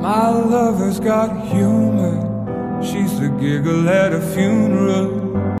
My lover's got humor. She's the giggle at a funeral.